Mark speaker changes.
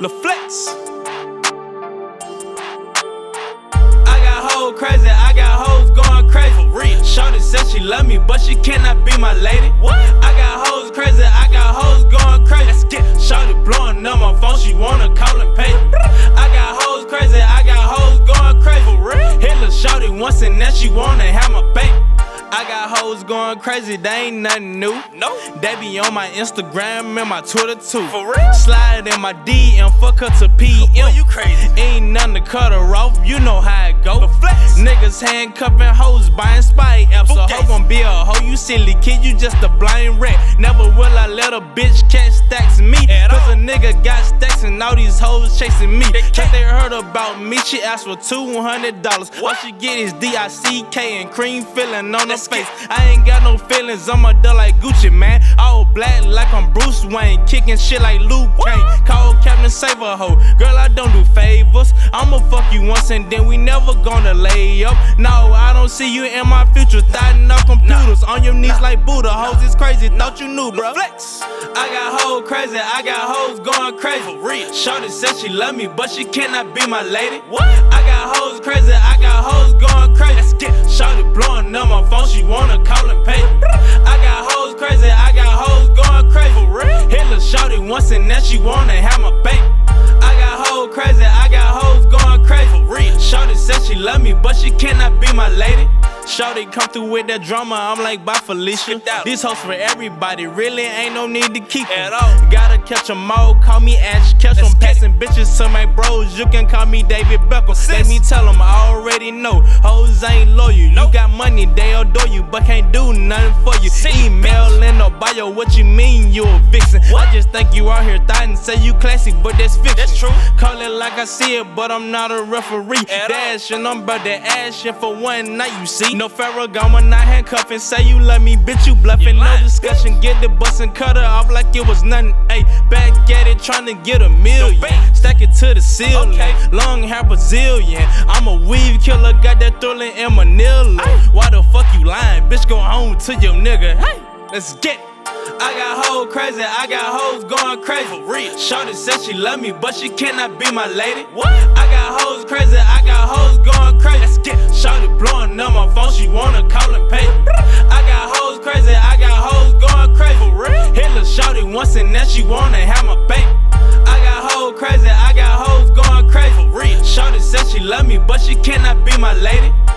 Speaker 1: LaFlex. I got hoes crazy, I got hoes going crazy. For real. Shorty said she love me, but she cannot be my lady. What? I got hoes crazy, I got hoes going crazy. Let's get Shorty blowing up my phone, she wanna call and pay. I got hoes crazy, I got hoes going crazy. For real. Hit lil' Shorty once and now she wanna have my baby. I got hoes going crazy, they ain't nothing new. No. They be on my Instagram and my Twitter too. For real? Slide in my DM, fuck her to PM. Boy, you crazy. Ain't nothing to cut her off, you know how it go. The flex. Niggas handcuffing hoes, buying spy apps. A hoe gon' be a hoe, you silly kid, you just a blind rat. Never will I let a bitch catch stacks me. Cause a nigga got stacks and all these hoes chasing me. Cause they heard about me, she asked for $200. All she get is D-I-C-K and cream filling on her face. I ain't got no feelings, I'm a duck like Gucci Mane. All black like I'm Bruce Wayne, kicking shit like Liu Kang. Call Captain Save a hoe. Girl, I don't do favors. I'ma fuck you once and then we never gonna lay up. No, I don't see you in my future. Thotting up computers on your knees like Buddha. Hoes is crazy, thought you knew, bro. Flex. I got hoes crazy, I got hoes going crazy. For real. Shorty said she love me, but she cannot be my lady. What? I got hoes crazy, I got hoes going crazy. Let's get once and now she wanna have my baby. I got hoes crazy, I got hoes going crazy. For real. Shorty said she love me, but she cannot be my lady. Shorty come through with that drama, I'm like, bye Felicia. This host for everybody, really ain't no need to keep at all. Gotta catch catch 'em all, call me Ash, catch 'em passing bitches to my bros. You can call me David Beckham. Let me tell tell 'em, I already know. Hoes ain't loyal. You got money, they adore you, but can't do nothing for you. See, Email in the bio, what you mean you a vixen? I just think you out here thotting, say you classy, but that's fiction. That's true. Call it like I see it, but I'm not a referee. Dashing, I'm about to ashing for one night, you see. No Ferragamo, not handcuffing. Say you love me, bitch, you bluffing. No discussion, get the bus and cut her off like it was nothing. Ayy, back at it, trying to get a million. Stack it to the ceiling. Long hair Brazilian. I'm a weave killer, got that thrilling in Manila. Why the fuck you lying? Bitch, go home to your nigga. Hey, let's get it. I got hoes crazy, I got hoes going crazy. For real. Shorty said she love me, but she cannot be my lady. What? I got hoes crazy, I got hoes going crazy. Let's get Shorty blowing up my phone, she wanna call and pay. I got hoes crazy, I got hoes going crazy. For real. Hit lil' Shorty once and now she wanna but she cannot be my lady.